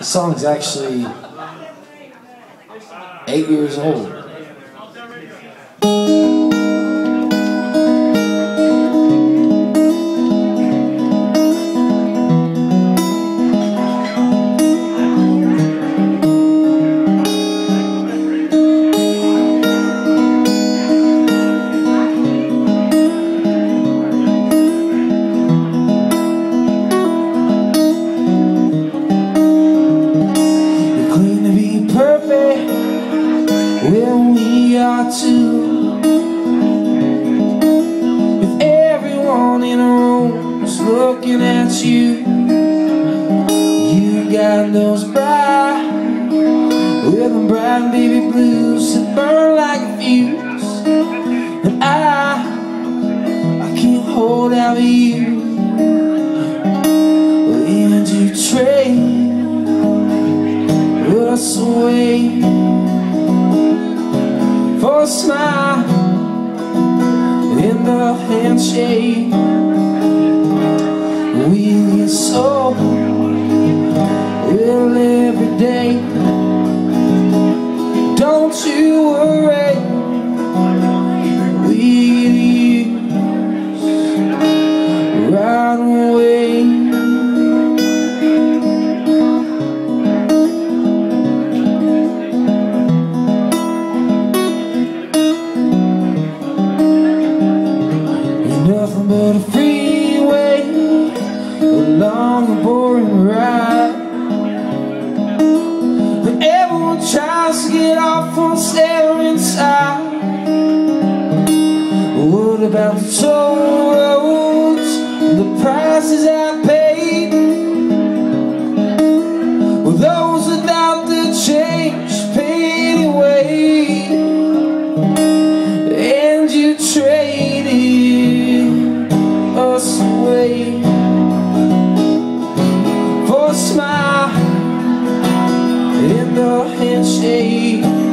The song's actually eight years old. Everyone in room is looking at you. You got those bright, with them bright baby blues that burn like a fuse. And I, I can't hold out of you. And you trade us away for a smile in handshake. We get so ill every day. Don't you worry, along a boring ride. But everyone tries to get off on stare inside. What about the handshake.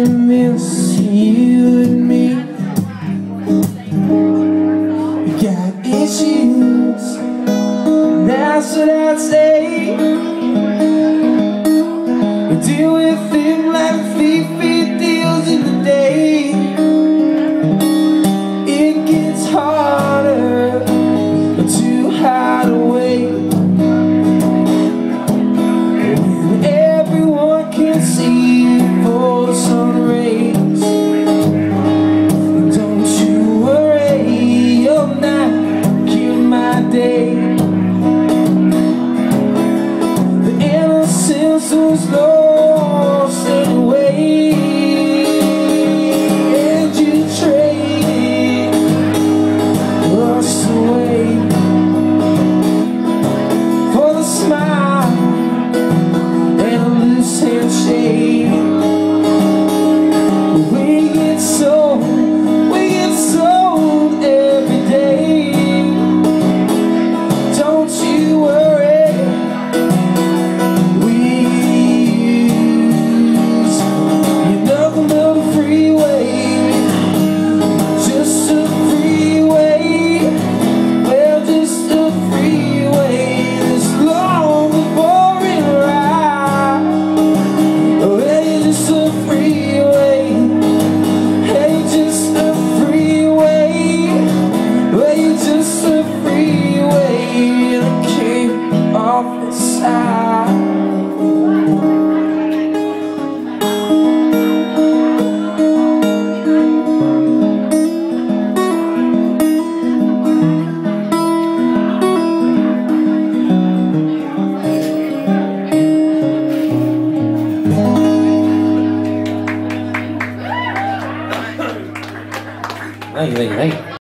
you miss you and me. We got issues. That's what I say. We deal with it like Thank you, thank you, thank you.